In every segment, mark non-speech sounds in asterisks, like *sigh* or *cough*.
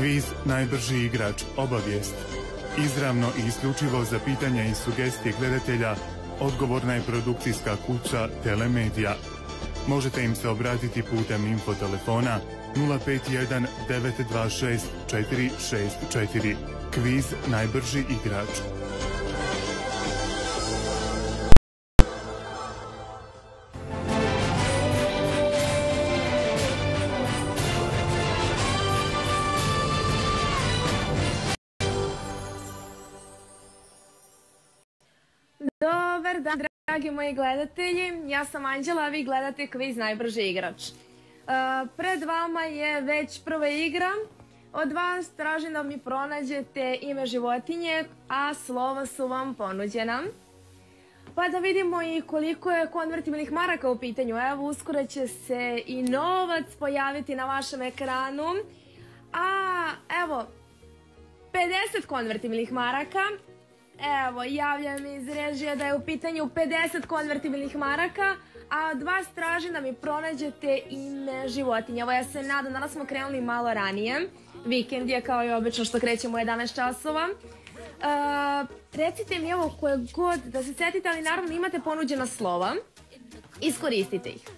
Kviz Najbrži igrač obavijest. Izravno i isključivo za pitanja i sugestije gledatelja odgovorna je produkcijska kuća Telemedija. Možete im se obratiti putem infotelefona 051 926 464. Kviz Najbrži igrač. Dragi moji gledatelji. Ja sam Anđela, a vi gledate kviz Najbrži igrač. E, pred vama je već prva igra. Od vas tražim da mi pronađete ime životinje, a slova su vam ponuđena. Pa da vidimo i koliko je konvertibilnih maraka u pitanju. Evo, uskoro će se i novac pojaviti na vašem ekranu. A, evo, 50 konvertibilnih maraka. Evo, javljam iz režije da je u pitanju 50 konvertibilnih maraka, a od vas tražim da mi pronađete ime životinja. Evo, ja se nadam, danas smo krenuli malo ranije. Vikend je kao i obično što krećemo u 11 časova. E, recite mi evo koje god da se setite, ali naravno imate ponuđena slova. Iskoristite ih.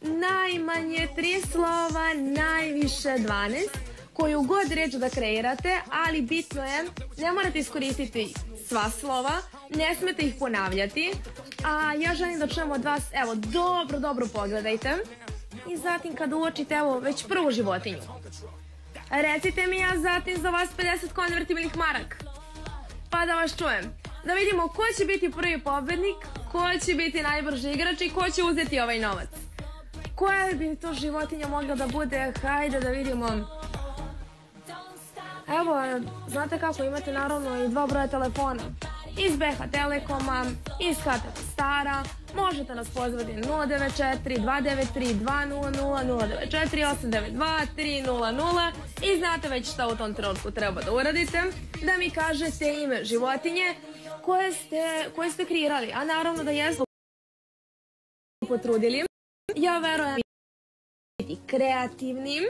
Najmanje tri slova, najviše 12 koju god reč da kreirate, ali bitno je, ne morate iskoristiti sva slova, ne smete ih ponavljati, a ja želim da čujem od vas, evo, dobro, dobro pogledajte i zatim kada uočite, evo, već prvu životinju. Recite mi ja zatim za vas 50 konvertibilnih marak. Pa da vas čujem. Da vidimo ko će biti prvi pobednik, ko će biti najbrži igrač i ko će uzeti ovaj novac. Koja bi to životinja mogla da bude? Hajde da vidimo. Evo, znate kako, imate naravno i dva broja telefona. Iz BH Telekoma, iz Katara Stara, možete nas pozvati 094 293 200 094 892 300 i znate već šta u tom trenutku treba da uradite, da mi kažete ime životinje koje ste, koje ste kreirali, a naravno da jeste potrudili. Ja verujem biti kreativnim,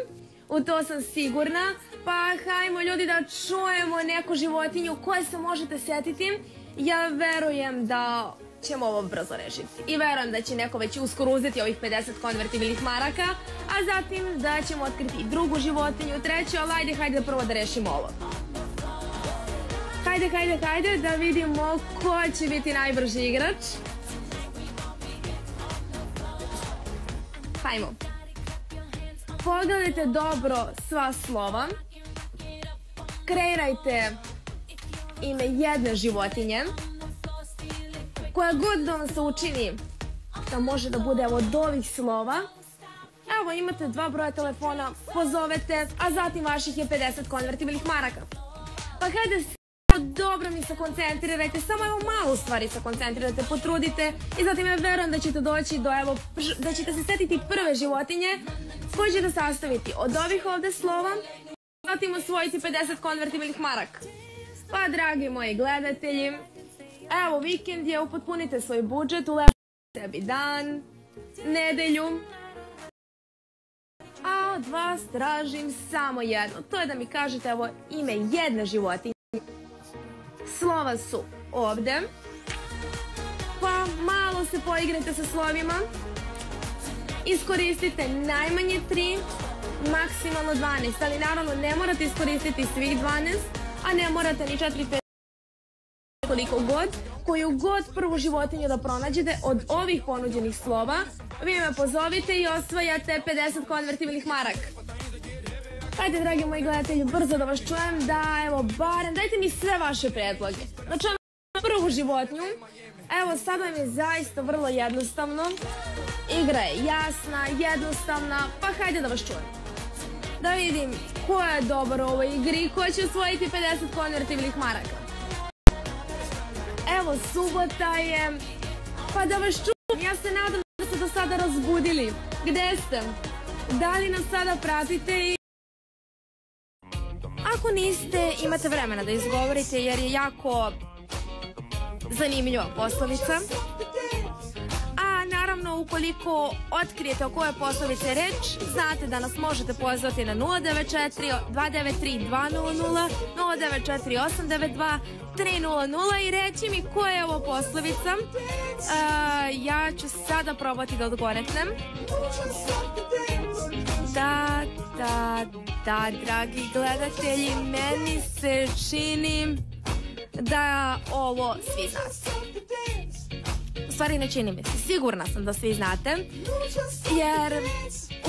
u to sam sigurna. Pa hajmo ljudi da čujemo neku životinju koje se možete setiti. Ja verujem da ćemo ovo brzo rešiti. I verujem da će neko već uskoro uzeti ovih 50 konvertibilnih maraka, a zatim da ćemo otkriti drugu životinju, treću, ali ajde, hajde prvo da rešimo ovo. Hajde, hajde, hajde da vidimo ko će biti najbrži igrač. Hajmo. Pogledajte dobro sva slova. Kreirajte ime jedne životinje koja god da vam se učini da može da bude od ovih slova. Evo imate dva broja telefona, pozovete, a zatim vaših je 50 konvertibilnih maraka. Pa hajde dobro mi se koncentrirajte, samo evo malo stvari se koncentrirajte, potrudite. I zatim ja verujem da ćete doći do evo, da ćete se setiti prve životinje koje ćete sastaviti. Od ovih ovde slova, zatim osvojiti 50 konvertibilnih maraka. Pa dragi moji gledatelji, evo vikend je, upotpunite svoj budžet, ulepite sebi dan, nedelju, a od vas tražim samo jedno, to je da mi kažete evo ime jedne životinje. Slova su ovde. Pa malo se poigrajte sa slovima. Iskoristite najmanje 3, maksimalno 12, ali naravno ne morate iskoristiti svih 12, a ne morate ni 4, 5, koliko god, koju god prvu životinju da pronađete od ovih ponuđenih slova, vi me pozovite i osvajate 50 konvertibilnih maraka. Hajde, dragi moji gledatelji, brzo da vas čujem, da, evo, barem, dajte mi sve vaše predloge. Da čujem prvu životinju. Evo, sad vam je zaista vrlo jednostavno. Igra je jasna, jednostavna, pa hajde da vas čujem. Da vidim ko je dobar u ovoj igri ko će osvojiti 50 konvertibilnih maraka. Evo, subota je, pa da vas čujem, ja se nadam da ste do sada razbudili. Gde ste? Da li nas sada pratite i Ako niste, imate vremena da izgovorite jer je jako zanimljiva poslovica. A naravno ukoliko otkrijete o kojoj poslovici je reč, znate da nas možete pozvati na 094 293 200 094 892 300 i reći mi koja je ovo poslovica. E, ja ću sada probati da odgoretnem. Da, da, dragi gledatelji, meni se čini da ovo svi znate. U stvari ne čini mi se, sigurna sam da svi znate, jer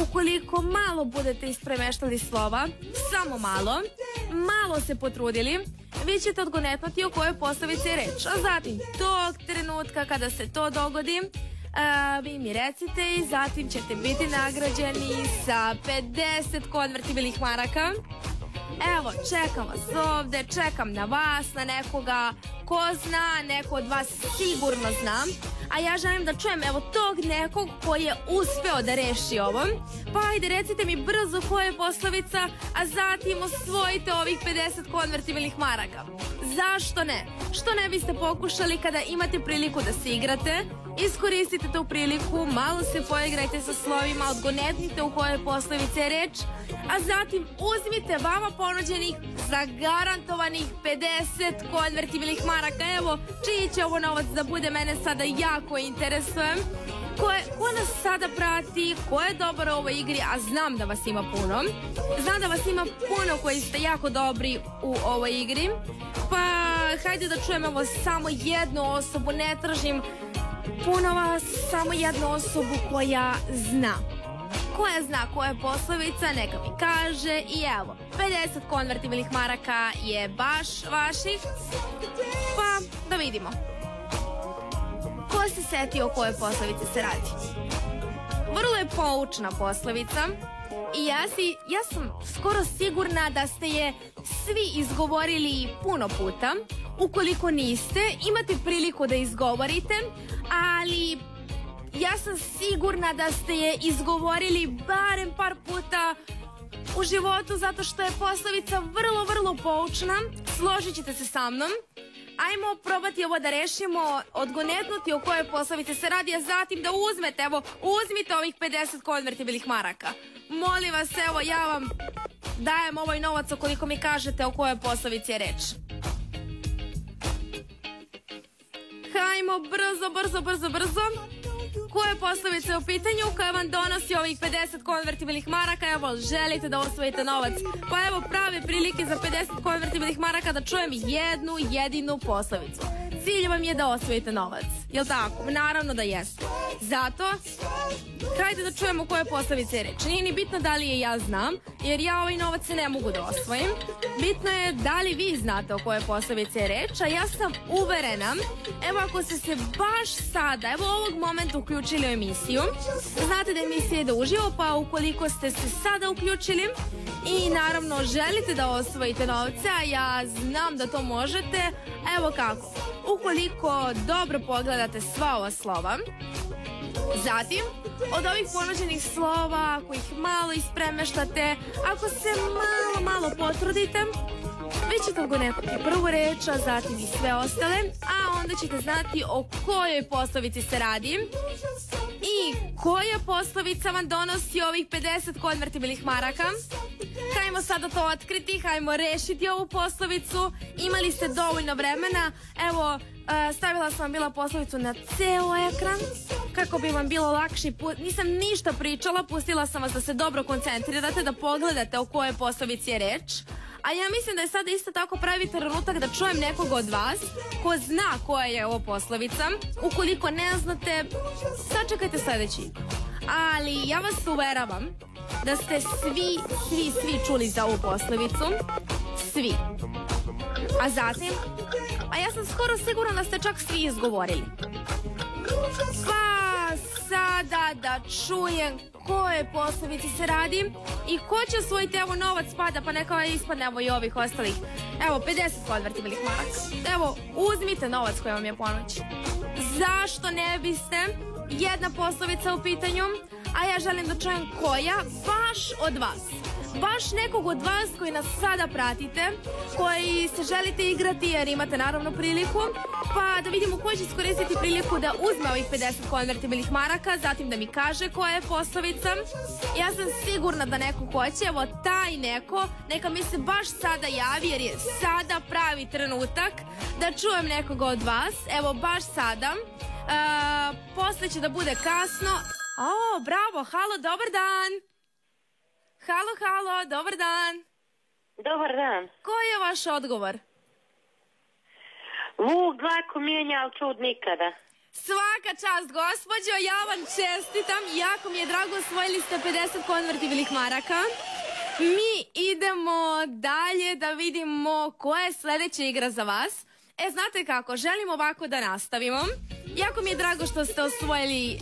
ukoliko malo budete ispremeštali slova, samo malo, malo se potrudili, vi ćete odgonetnuti o kojoj poslovici je reč. A zatim, tog trenutka kada se to dogodi, vi mi recite i zatim ćete biti nagrađeni sa 50 konvertibilnih maraka. Evo, čekam vas ovde, čekam na vas, na nekoga ko zna, neko od vas sigurno zna. A ja želim da čujem evo tog nekog koji je uspeo da reši ovo. Pa ajde, recite mi brzo koja je poslovica, a zatim osvojite ovih 50 konvertibilnih maraka. Zašto ne? Što ne biste pokušali kada imate priliku da se igrate? Iskoristite tu priliku, malo se poigrajte sa slovima, odgonetnite u kojoj poslovice je reč, a zatim uzmite vama ponuđenih zagarantovanih 50 konvertibilnih maraka. Evo, čiji će ovo novac da bude, mene sada jako interesuje. Ko, je, ko nas sada prati, ko je dobar u ovoj igri, a znam da vas ima puno. Znam da vas ima puno koji ste jako dobri u ovoj igri. Pa, hajde da čujemo evo samo jednu osobu, ne tražim puno vas, samo jednu osobu koja zna. Koja zna koja je poslovica, neka mi kaže i evo, 50 konvertibilnih maraka je baš vaših, pa da vidimo. Ko se setio o kojoj poslovici se radi? Vrlo je poučna poslovica i ja, si, ja sam skoro sigurna da ste je svi izgovorili puno puta. Ukoliko niste, imate priliku da izgovorite, ali ja sam sigurna da ste je izgovorili barem par puta u životu zato što je poslovica vrlo, vrlo poučna. Složit ćete se sa mnom. Ajmo probati ovo da rešimo, odgonetnuti o kojoj poslovice se radi, a zatim da uzmete, evo, uzmite ovih 50 konvertibilnih maraka. Molim vas, evo, ja vam dajem ovaj novac ukoliko mi kažete o kojoj poslovici je reč. Hajmo brzo, brzo, brzo, brzo. Koje poslovice u pitanju koja vam donosi ovih 50 konvertibilnih maraka? Evo, želite da osvojite novac. Pa evo prave prilike za 50 konvertibilnih maraka da čujem jednu jedinu poslovicu. Cilj vam je da osvojite novac. Jel tako? Naravno da jeste. Zato, hajde da čujemo koje poslovice je reč. Nije ni bitno da li je ja znam, jer ja ovaj novac ne mogu da osvojim. Bitno je da li vi znate o koje poslovice je reč, a ja sam uverena, evo ako ste se baš sada, evo ovog momenta uključili u emisiju, znate da emisija ide uživo, pa ukoliko ste se sada uključili i naravno želite da osvojite novce, a ja znam da to možete, evo kako. Ukoliko dobro pogledate sva ova slova, Zatim, od ovih ponuđenih slova, ako ih malo ispremeštate, ako se malo, malo potrudite, vi ćete odgonetati prvu reč, a zatim i sve ostale, a onda ćete znati o kojoj poslovici se radi i koja poslovica vam donosi ovih 50 konvertibilnih maraka. Hajmo sada to otkriti, hajmo rešiti ovu poslovicu. Imali ste dovoljno vremena. Evo, stavila sam vam bila poslovicu na ceo ekran kako bi vam bilo lakše. Nisam ništa pričala, pustila sam vas da se dobro koncentrirate, da pogledate o kojoj poslovici je reč. A ja mislim da je sada isto tako pravi trenutak da čujem nekog od vas ko zna koja je ovo poslovica. Ukoliko ne znate, sačekajte sledeći. Ali ja vas uveravam da ste svi, svi, svi čuli za ovu poslovicu. Svi. A zatim, a ja sam skoro sigurna da ste čak svi izgovorili. Pa sada da čujem koje poslovici se radi i ko će osvojiti evo novac pada pa neka ispadne evo i ovih ostalih. Evo 50 konvertibilnih maraka. Evo uzmite novac koji vam je ponući. Zašto ne biste jedna poslovica u pitanju, a ja želim da čujem koja baš od vas. Baš nekog od vas koji nas sada pratite, koji se želite igrati jer imate naravno priliku, pa da vidimo ko će iskoristiti priliku da uzme ovih 50 konvertibilnih maraka, zatim da mi kaže koja je poslovica. Ja sam sigurna da neko hoće, evo taj neko, neka mi se baš sada javi jer je sada pravi trenutak da čujem nekoga od vas, evo baš sada. Uh, posle će da bude kasno. O, bravo, halo, dobar dan. Halo, halo, dobar dan. Dobar dan. Koji je vaš odgovor? Vuk dlaku mijenja, ali čud nikada. Svaka čast, gospođo, ja vam čestitam. Jako mi je drago, osvojili ste 50 konvertibilnih maraka. Mi idemo dalje da vidimo koja je sledeća igra za vas. E, znate kako, želim ovako da nastavimo. Jako mi je drago što ste osvojili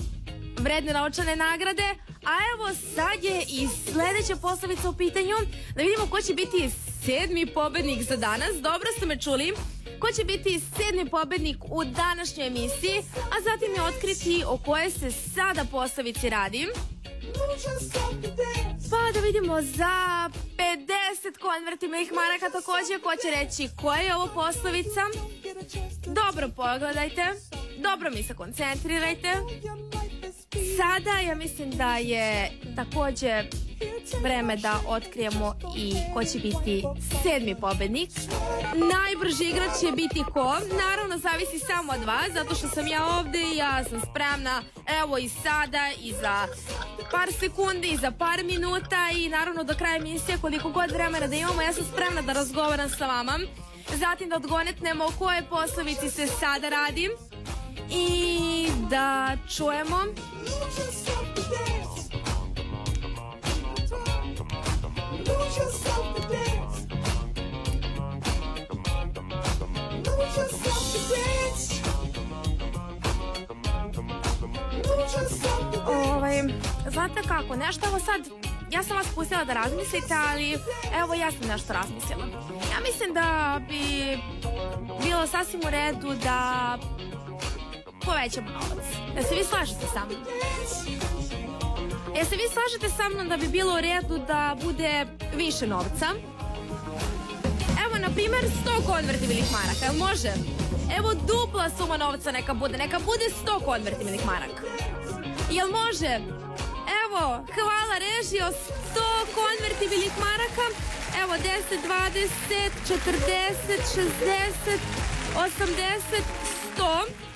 vredne naučane nagrade, a evo sad je i sledeća poslovica u pitanju, da vidimo ko će biti sedmi pobednik za danas. Dobro ste me čuli. Ko će biti sedmi pobednik u današnjoj emisiji, a zatim je otkriti o koje se sada poslovici radi. Pa da vidimo za 50 konvertibilnih maraka takođe ko će reći koja je ovo poslovica. Dobro pogledajte, dobro mi se koncentrirajte. Sada ja mislim da je takođe vreme da otkrijemo i ko će biti sedmi pobednik. Najbrži igrač će biti ko? Naravno, zavisi samo od vas, zato što sam ja ovde i ja sam spremna, evo i sada, i za par sekundi, i za par minuta i naravno do kraja emisije, koliko god vremena da imamo, ja sam spremna da razgovaram sa vama. Zatim da odgonetnemo o koje poslovici se sada radi i da čujemo Ovaj, znate kako, nešto evo sad, ja sam vas pustila da razmislite, ali evo ja sam nešto razmislila. Ja mislim da bi bilo sasvim u redu da povećamo novac. Da se vi slažete sa mnom? Se vi slažete sa mnom da bi bilo u redu da bude više novca? Evo, na primer, 100 konvertibilnih maraka, jel može? Evo, dupla suma novca neka bude, neka bude 100 konvertibilnih maraka. Jel može? Evo, hvala režio, 100 konvertibilnih maraka. Evo, 10, 20, 40, 60, 80, 100.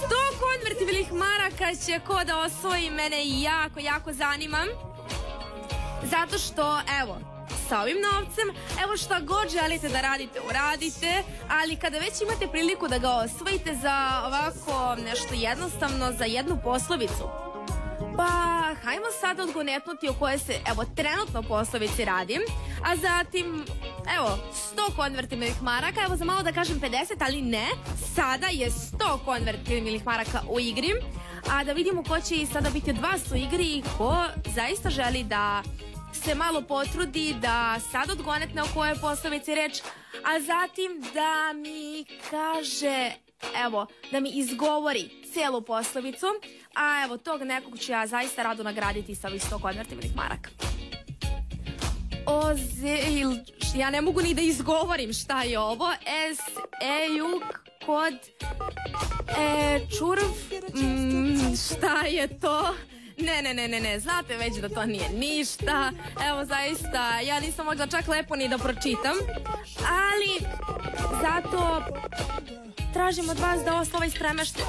100 konvertibilnih maraka će ko da osvoji mene jako, jako zanima. Zato što, evo, sa ovim novcem, evo šta god želite da radite, uradite, ali kada već imate priliku da ga osvojite za ovako nešto jednostavno, za jednu poslovicu, pa hajmo sad odgonetnuti o koje se, evo, trenutno poslovici radim, a zatim, evo, 100 konvertibilnih maraka, evo za malo da kažem 50, ali ne, sada je 100 konvertibilnih maraka u igri, a da vidimo ko će sada biti od vas u igri i ko zaista želi da se malo potrudi da sad odgonetne o kojoj poslovici reč, a zatim da mi kaže, evo, da mi izgovori celu poslovicu, a evo tog nekog ću ja zaista rado nagraditi sa ovih 100 konvertibilnih maraka. Ozeil, ja ne mogu ni da izgovorim šta je ovo, S, E, Juk, kod, E, čurv, mm, šta je to? Ne, ne, ne, ne, ne, znate već da to nije ništa. Evo, zaista, ja nisam mogla čak lepo ni da pročitam. Ali, zato tražim od vas da ovo slovo ispremeštate.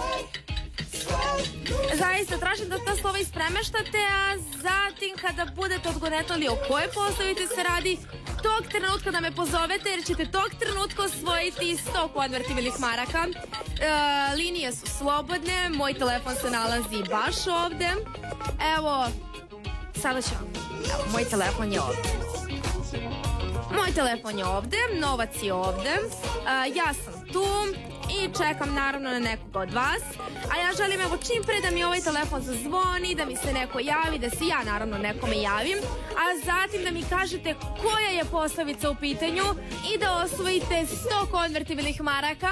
Zaista, tražim da ta slova ispremeštate, a zatim kada budete odgonetali o koje poslovici se radi, tog trenutka da me pozovete, jer ćete tog trenutka osvojiti 100 konvertibilnih maraka. E, linije su slobodne, moj telefon se nalazi baš ovde. Evo, sada ću vam. Evo, moj telefon je ovde. Moj telefon je ovde, novac je ovde, e, ja sam tu i čekam naravno na nekoga od vas. A ja želim evo čim pre da mi ovaj telefon zazvoni, da mi se neko javi, da se ja naravno nekome javim, a zatim da mi kažete koja je poslovica u pitanju i da osvojite 100 konvertibilnih maraka.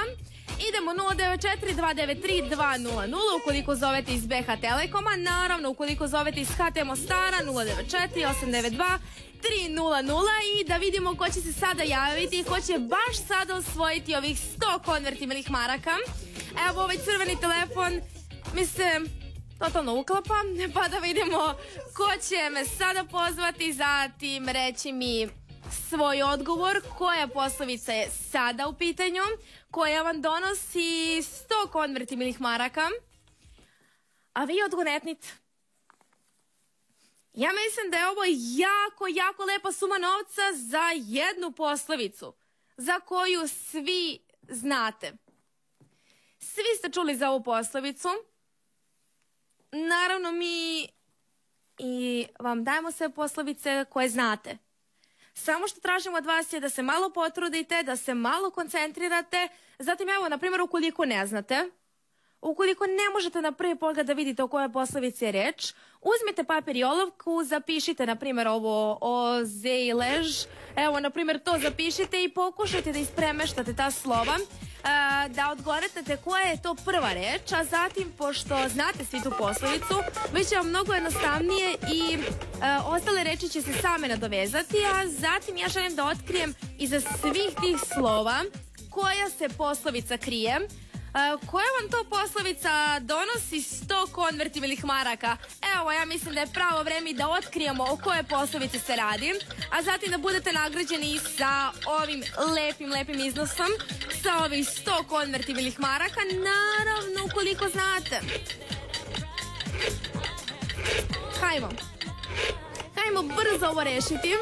Idemo 094-293-200 ukoliko zovete iz BH Telekoma, naravno ukoliko zovete iz HT Mostara 094-892 300 i da vidimo ko će se sada javiti i ko će baš sada osvojiti ovih 100 konvertibilnih maraka. Evo ovaj crveni telefon mi se totalno uklapa, *laughs* pa da vidimo ko će me sada pozvati, zatim reći mi svoj odgovor, koja poslovica je sada u pitanju, koja vam donosi 100 konvertibilnih maraka, a vi odgonetnite. Ja mislim da je ovo jako, jako lepa suma novca za jednu poslovicu, za koju svi znate. Svi ste čuli za ovu poslovicu. Naravno mi i vam dajemo sve poslovice koje znate. Samo što tražimo od vas je da se malo potrudite, da se malo koncentrirate. Zatim evo, na primjer, ukoliko ne znate, ukoliko ne možete na prvi pogled da vidite o kojoj poslovici je reč, uzmite papir i olovku, zapišite, na primjer, ovo o ze. Evo, na primjer, to zapišite i pokušajte da ispremeštate ta slova da odgovorite koja je to prva reč, a zatim, pošto znate svi tu poslovicu, bit će vam mnogo jednostavnije i ostale reči će se same nadovezati, a zatim ja želim da otkrijem iza svih tih slova koja se poslovica krije, koja vam to poslovica donosi 100 konvertibilnih maraka? Evo, ja mislim da je pravo vreme da otkrijemo o koje poslovice se radi, a zatim da budete nagrađeni sa ovim lepim, lepim iznosom, sa ovih 100 konvertibilnih maraka, naravno ukoliko znate. Hajmo. Hajmo brzo ovo rešiti.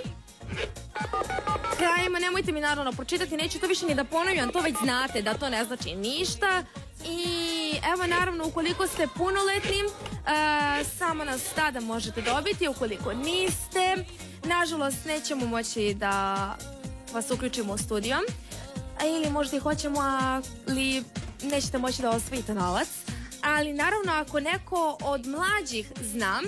Hajmo, nemojte mi naravno pročitati, neću to više ni da ponovim, to već znate da to ne znači ništa. I evo naravno ukoliko ste punoletni, samo nas tada možete dobiti, ukoliko niste, nažalost nećemo moći da vas uključimo u studio. Ili možda i hoćemo, ali nećete moći da osvojite novac. Ali naravno ako neko od mlađih znam,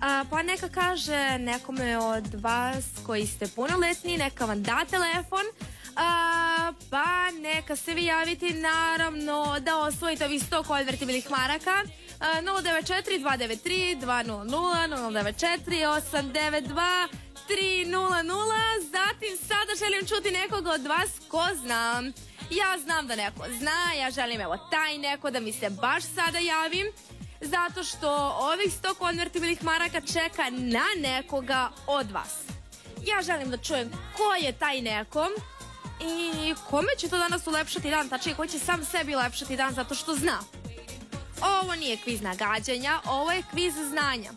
a, pa neka kaže nekome od vas koji ste punoletni, neka vam da telefon, a, pa neka se vi javiti naravno da osvojite ovih 100 konvertibilnih maraka. 094 293 200 094 892 300 Zatim sada želim čuti nekoga od vas ko znam. Ja znam da neko zna, ja želim evo taj neko da mi se baš sada javim zato što ovih 100 konvertibilnih maraka čeka na nekoga od vas. Ja želim da čujem ko je taj neko i kome će to danas ulepšati dan, tačnije ko će sam sebi ulepšati dan zato što zna. Ovo nije kviz nagađanja, ovo je kviz znanja.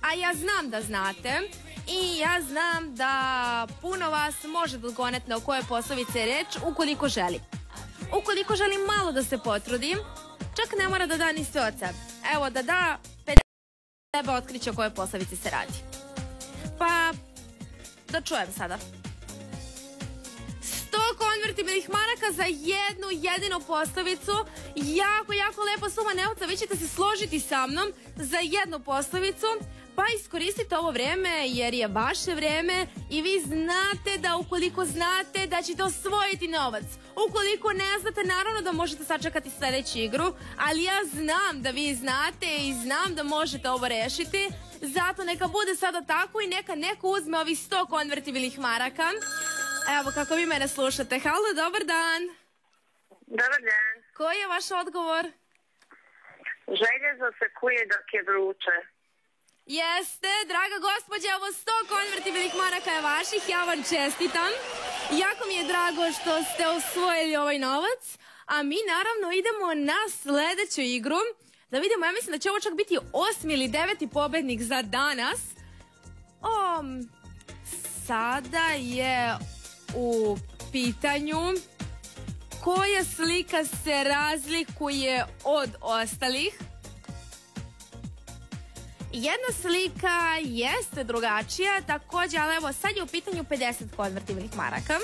A ja znam da znate i ja znam da puno vas može da odgonetne o koje poslovice reč ukoliko želi. Ukoliko želi malo da se potrudi, čak ne mora da da ni sve od sebe. Evo da da 50 sebe otkriće o kojoj poslovici se radi. Pa, da čujem sada. 100 konvertibilnih maraka za jednu jedinu poslovicu. Jako, jako lepa suma nevca. Vi ćete se složiti sa mnom za jednu poslovicu. Pa iskoristite ovo vreme jer je vaše vreme i vi znate da ukoliko znate da ćete osvojiti novac. Ukoliko ne znate, naravno da možete sačekati sljedeću igru, ali ja znam da vi znate i znam da možete ovo rešiti. Zato neka bude sada tako i neka neko uzme ovih 100 konvertibilnih maraka. Evo kako vi mene slušate. Halo, dobar dan. Dobar dan. Koji je vaš odgovor? Željezo se kuje dok je vruće. Jeste, draga gospođa, ovo 100 konvertibilnih maraka je vaših, ja vam čestitam. Jako mi je drago što ste osvojili ovaj novac, a mi naravno idemo na sledeću igru. Da vidimo, ja mislim da će ovo čak biti osmi ili deveti pobednik za danas. O, sada je u pitanju koja slika se razlikuje od ostalih. Jedna slika jeste drugačija, takođe, ali evo sad je u pitanju 50 konvertibilnih maraka.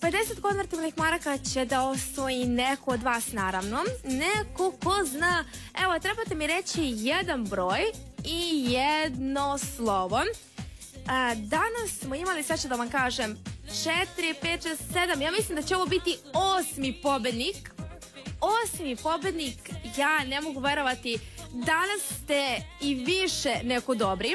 50 konvertibilnih maraka će da osvoji neko od vas naravno. Neko ko zna, evo trebate mi reći jedan broj i jedno slovo. A, danas smo imali, sad ću da vam kažem, 4, 5, 6, 7, ja mislim da će ovo biti osmi pobednik osmi pobednik, ja ne mogu verovati, danas ste i više neko dobri.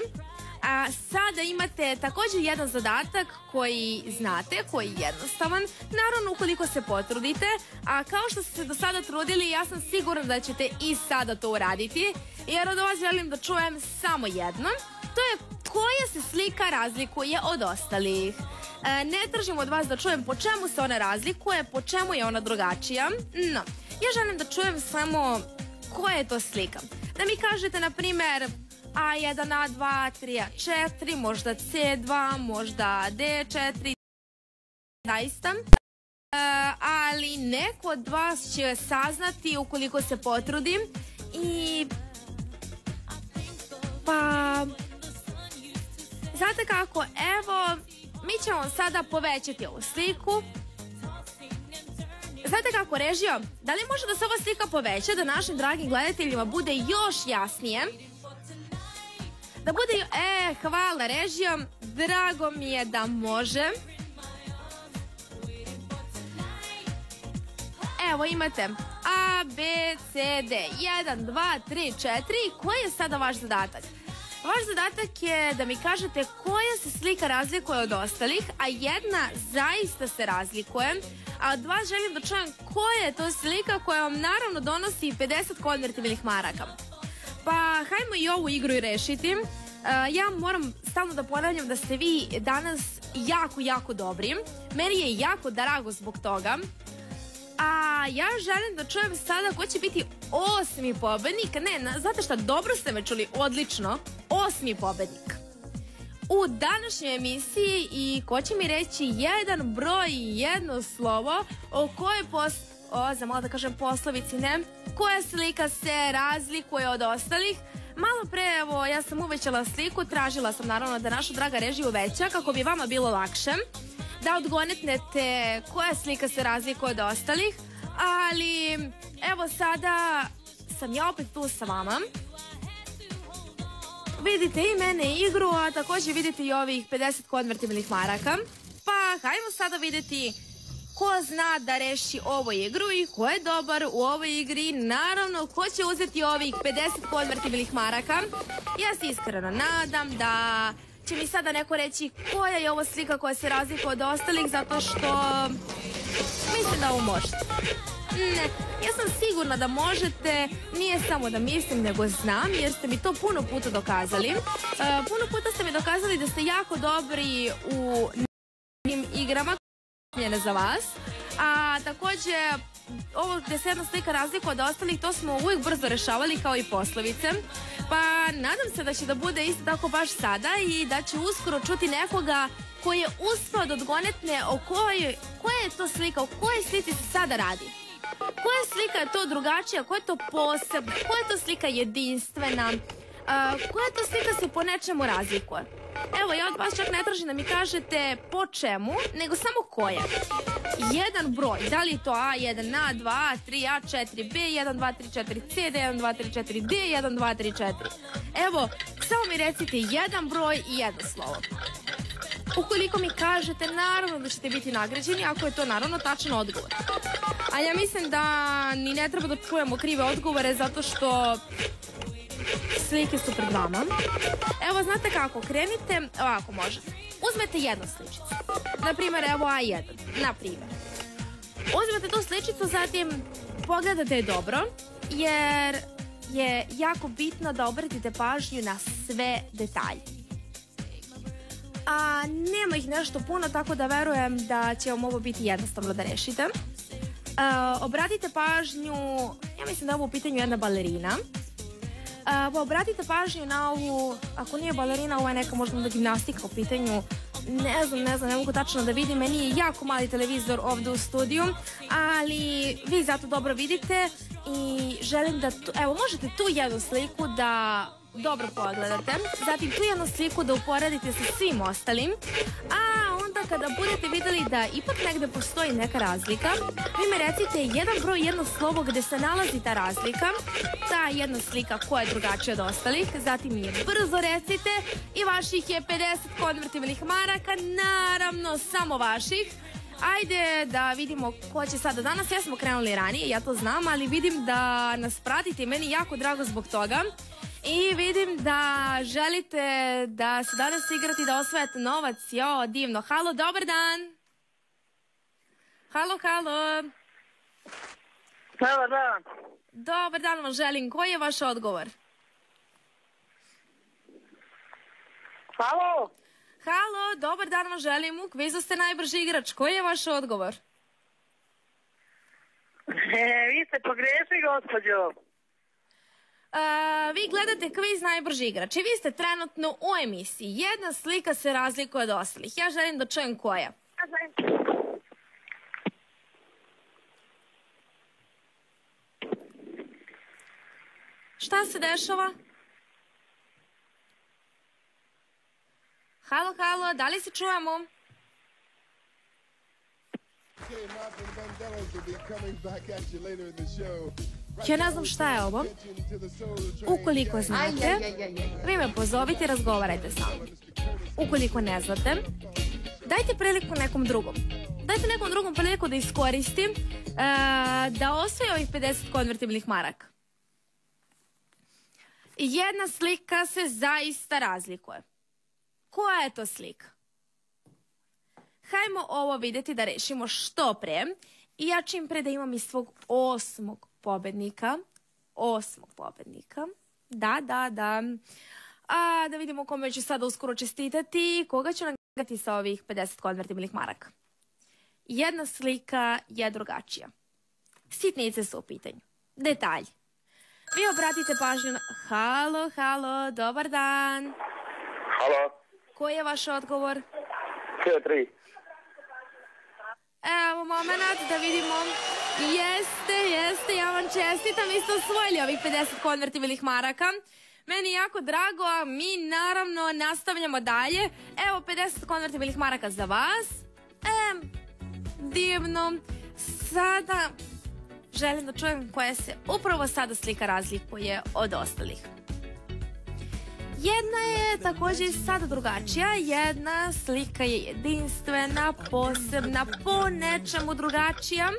A sada imate također jedan zadatak koji znate, koji je jednostavan, naravno ukoliko se potrudite, a kao što ste se do sada trudili, ja sam sigurna da ćete i sada to uraditi, jer od vas želim da čujem samo jedno, to je koja se slika razlikuje od ostalih. E, ne tražim od vas da čujem po čemu se ona razlikuje, po čemu je ona drugačija, no, ja želim da čujem samo koja je to slika. Da mi kažete, na primjer, A1, A2, 3, A4, možda C2, možda D4, zaista. E, ali neko od vas će saznati ukoliko se potrudim i pa znate kako, evo mi ćemo sada povećati ovu sliku Znate kako, režio, da li može da se ova slika poveća da našim dragim gledateljima bude još jasnije? Da bude, e, hvala režijom, drago mi je da može. Evo imate A, B, C, D, 1, 2, 3, 4. Koji je sada vaš zadatak? Vaš zadatak je da mi kažete koja se slika razlikuje od ostalih, a jedna zaista se razlikuje. A od vas želim da čujem koja je to slika koja vam naravno donosi 50 konvertibilnih maraka. Pa hajmo i ovu igru i rešiti. Uh, ja moram stalno da ponavljam da ste vi danas jako, jako dobri. Meni je jako drago zbog toga. A ja želim da čujem sada ko će biti osmi pobednik. Ne, na, znate šta, dobro ste me čuli, odlično. Osmi pobednik. U današnjoj emisiji i ko će mi reći jedan broj i jedno slovo o kojoj pos... O, za malo da kažem poslovici, ne? Koja slika se razlikuje od ostalih? Malo pre, evo, ja sam uvećala sliku, tražila sam naravno da naša draga režija uveća kako bi vama bilo lakše da odgonetnete koja slika se razlikuje od ostalih, ali evo sada sam ja opet tu sa vama. Vidite i mene igru, a također vidite i ovih 50 konvertibilnih maraka. Pa hajmo sada vidjeti ko zna da reši ovu igru i ko je dobar u ovoj igri. Naravno, ko će uzeti ovih 50 konvertibilnih maraka. Ja se iskreno nadam da će mi sada neko reći koja je ovo slika koja se razlikuje od ostalih zato što mislim da ovo možete. Ne, ja sam sigurna da možete, nije samo da mislim nego znam jer ste mi to puno puta dokazali. Uh, puno puta ste mi dokazali da ste jako dobri u igrama njene za vas. A takođe, ovo gde se jedna slika razlikuje od ostalih, to smo uvijek brzo rešavali kao i poslovice. Pa nadam se da će da bude isto tako baš sada i da će uskoro čuti nekoga koji je uspeo da odgonetne o kojoj, koja je to slika, o kojoj slici se sada radi. Koja slika je to drugačija, koja je to posebna, koja je to slika jedinstvena, koja to slika se po nečemu razlikuje? Evo, ja od vas čak ne tražim da mi kažete po čemu, nego samo koja. Jedan broj, da li je to A1, A2, A3, A4, B1, 2, 3, 4, C, D1, 2, 3, 4, D1, 2, 3, 4. Evo, samo mi recite jedan broj i jedno slovo. Ukoliko mi kažete, naravno da ćete biti nagrađeni, ako je to naravno tačan odgovor. A ja mislim da ni ne treba da čujemo krive odgovore, zato što slike su pred vama. Evo, znate kako, krenite, ovako može. Uzmete jednu sličicu. Naprimjer, evo A1, naprimjer. Uzmete tu sličicu, zatim pogledate je dobro, jer je jako bitno da obratite pažnju na sve detalje. A nema ih nešto puno, tako da verujem da će vam ovo biti jednostavno da rešite. Uh, obratite pažnju, ja mislim da je ovo u pitanju jedna balerina. Uh, obratite pažnju na ovu, ako nije balerina, ovo je neka možda da gimnastika u pitanju. Ne znam, ne znam, ne mogu tačno da vidim, meni je jako mali televizor ovde u studiju, ali vi zato dobro vidite i želim da, tu, evo možete tu jednu sliku da dobro pogledate, zatim tu jednu sliku da uporedite sa svim ostalim, a onda kada budete videli da ipak negde postoji neka razlika, vi me recite jedan broj, jedno slovo gde se nalazi ta razlika, ta jedna slika koja je drugačija od ostalih, zatim mi je brzo recite i vaših je 50 konvertibilnih maraka, naravno samo vaših, Ajde da vidimo ko će sada. Danas ja smo krenuli ranije, ja to znam, ali vidim da nas pratite i meni jako drago zbog toga. I vidim da želite da se danas igrati da osvajate novac. Jo, divno. Halo, dobar dan. Halo, halo. Dobar dan. Dobar dan vam želim. Koji je vaš odgovor? Halo? Halo, dobar dan vam želim. U kvizu ste najbrži igrač. Koji je vaš odgovor? *laughs* E, vi ste pogrešili, gospođo. A, vi gledate kviz najbrži igrač i vi ste trenutno u emisiji. Jedna slika se razlikuje od ostalih. Ja želim da čujem koja. Šta se dešava? Halo, halo, da li se čujemo? Okay, Martin Vandellas will be coming back at you later in the show. Ja ne znam šta je ovo. Ukoliko znate, vi me pozovite i razgovarajte sa mnom. Ukoliko ne znate, dajte priliku nekom drugom. Dajte nekom drugom priliku da iskoristi e, da osvoji ovih 50 konvertibilnih maraka. Jedna slika se zaista razlikuje. Koja je to slika? Hajmo ovo vidjeti da rešimo što pre. I ja čim pre da imam i svog osmog pobednika. Osmog pobednika. Da, da, da. A da vidimo kome ću sada uskoro čestitati. Koga ću nagraditi sa ovih 50 konvertibilnih maraka. Jedna slika je drugačija. Sitnice su u pitanju. Detalji. Vi obratite pažnju na... Halo, halo, dobar dan. Halo, Koji je vaš odgovor? CO3. Evo moment da vidimo. Jeste, jeste, ja vam čestitam, vi ste osvojili ovih 50 konvertibilnih maraka. Meni je jako drago, a mi naravno nastavljamo dalje. Evo 50 konvertibilnih maraka za vas. E, divno. Sada želim da čujem koja se upravo sada slika razlikuje od ostalih. Jedna je također sada drugačija, jedna slika je jedinstvena, posebna, po nečemu drugačija.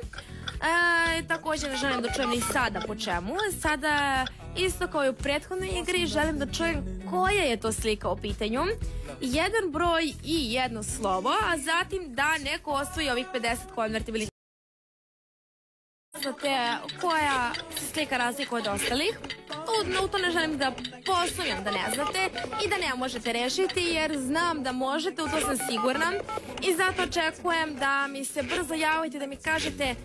E, također želim da čujem ni sada po čemu. Sada, isto kao i u prethodnoj igri, želim da čujem koja je to slika u pitanju. Jedan broj i jedno slovo, a zatim da neko osvoji ovih 50 konvertibilnih znate koja se slika razlikuje od ostalih. U, u to ne želim da posumnjam da ne znate i da ne možete rešiti jer znam da možete, u to sam sigurna. I zato očekujem da mi se brzo javite da mi kažete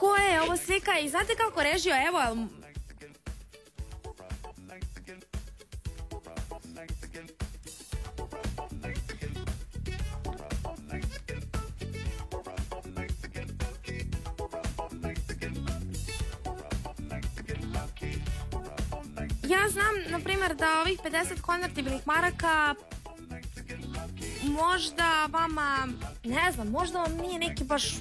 koja je ovo slika? I znate kako režio, evo, Ja znam, na primjer, da ovih 50 konvertibilnih maraka možda vama, ne znam, možda vam nije neki baš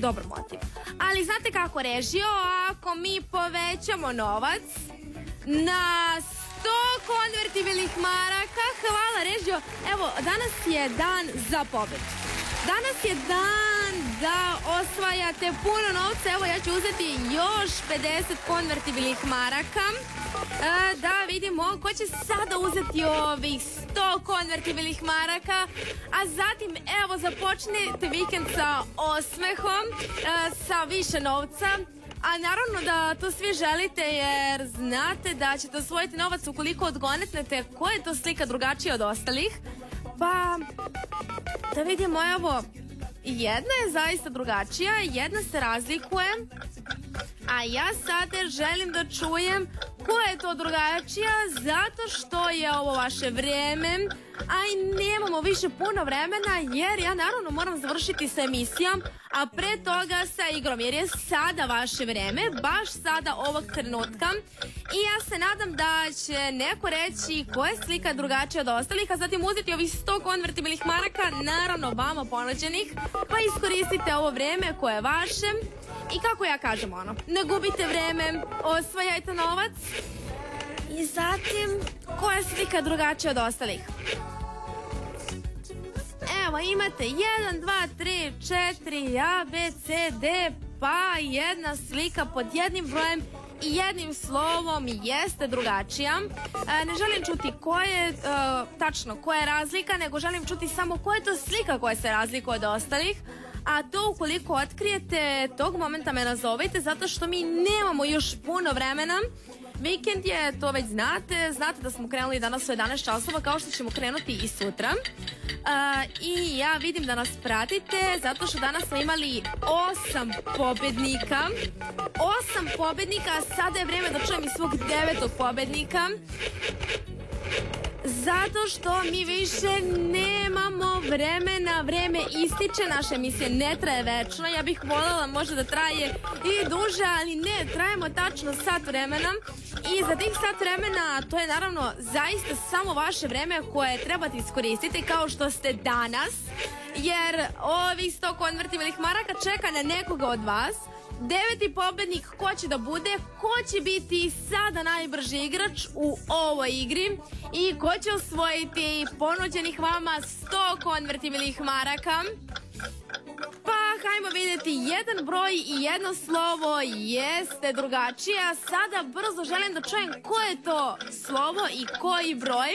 dobar motiv. Ali znate kako režio, ako mi povećamo novac na 100 konvertibilnih maraka, hvala režio, evo, danas je dan za pobedu. Danas je dan da osvajate puno novca. Evo ja ću uzeti još 50 konvertibilnih maraka. E, da vidimo ko će sada uzeti ovih 100 konvertibilnih maraka. A zatim evo započnete vikend sa osmehom, e, sa više novca. A naravno da to svi želite jer znate da ćete osvojiti novac ukoliko odgonetnete koja je to slika drugačija od ostalih. Pa, da vidimo, evo, jedna je zaista drugačija, jedna se razlikuje, a ja sada želim da čujem koja je to drugačija, zato što je ovo vaše vreme, a i nemamo više puno vremena, jer ja naravno moram završiti sa emisijom, a pre toga sa igrom, jer je sada vaše vreme, baš sada ovog trenutka. I ja se nadam da će neko reći koja je slika drugačija od ostalih, a zatim uzeti ovih 100 konvertibilnih maraka, naravno vama ponuđenih, pa iskoristite ovo vreme koje je vaše. I kako ja kažem ono, ne gubite vreme, osvajajte novac. I zatim, koja je slika drugačija od ostalih? Evo imate 1, 2, 3, 4, A, B, C, D, pa jedna slika pod jednim brojem i jednim slovom jeste drugačija. E, ne želim čuti koja je, tačno koja je razlika, nego želim čuti samo koja je to slika koja se razlikuje od ostalih. A to ukoliko otkrijete, tog momenta me nazovite zato što mi nemamo još puno vremena. Vikend je, to već znate, znate da smo krenuli danas u 11 časova kao što ćemo krenuti i sutra. E, I ja vidim da nas pratite zato što danas smo imali osam pobednika. Osam pobednika, sada je vreme da čujem i svog devetog pobednika. Zato što mi više nemamo vremena, vreme ističe, naša emisija ne traje večno, ja bih voljela možda da traje i duže, ali ne, trajemo tačno sat vremena. I za tih sat vremena to je naravno zaista samo vaše vreme koje trebate iskoristiti kao što ste danas, jer ovih 100 konvertibilnih maraka čeka na nekoga od vas, Deveti pobednik ko će da bude, ko će biti sada najbrži igrač u ovoj igri i ko će osvojiti ponuđenih vama 100 konvertibilnih maraka. Pa, hajmo vidjeti, jedan broj i jedno slovo jeste drugačije, sada brzo želim da čujem ko je to slovo i koji broj.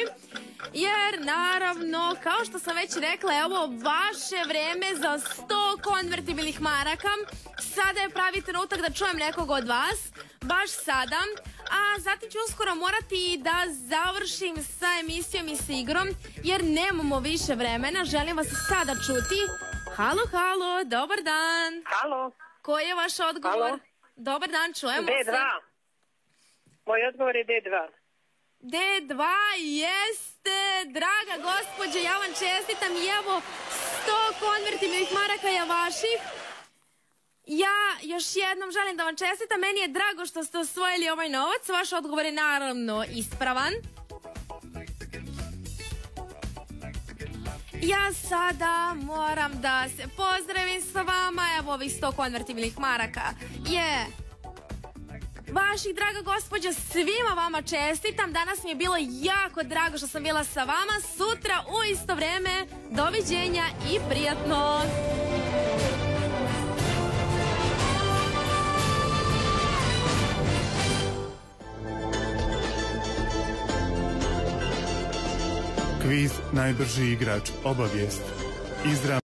Jer, naravno, kao što sam već rekla, je ovo vaše vreme za 100 konvertibilnih maraka. Sada je pravi trenutak da čujem nekog od vas, baš sada. A zatim ću uskoro morati da završim sa emisijom i sa igrom, jer nemamo više vremena. Želim vas sada čuti. Halo, halo, dobar dan. Halo, Koji je vaš odgovor? Halo? Dobar dan, čujemo D2. se. Moj odgovor je D2. D2 jeste, draga gospođe, ja vam čestitam i evo 100 konvertibilnih maraka je vaših. Ja još jednom želim da vam čestitam, meni je drago što ste osvojili ovaj novac, vaš odgovor je naravno ispravan. Ja sada moram da se pozdravim sa vama, evo ovih 100 konvertibilnih maraka je vaših, draga gospođa, svima vama čestitam. Danas mi je bilo jako drago što sam bila sa vama. Sutra u isto vreme. Doviđenja i prijatno. Kviz Najbrži igrač obavijest. Izravno